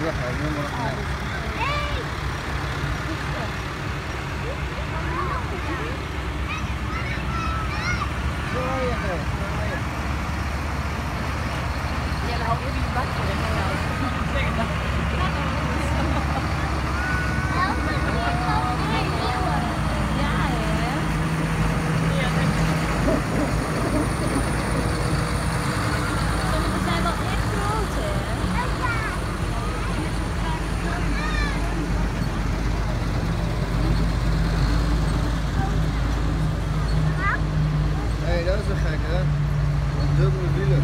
vượt ở như một này Rồi, rồi. Giờ là không có đi bắt rồi. Ja, zo gek hè. Dubbele wielen.